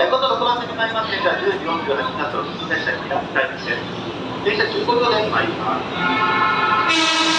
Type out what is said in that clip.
え今度6番線に参ります電車は10時48分発の普通列車に開です電車15両で参ります。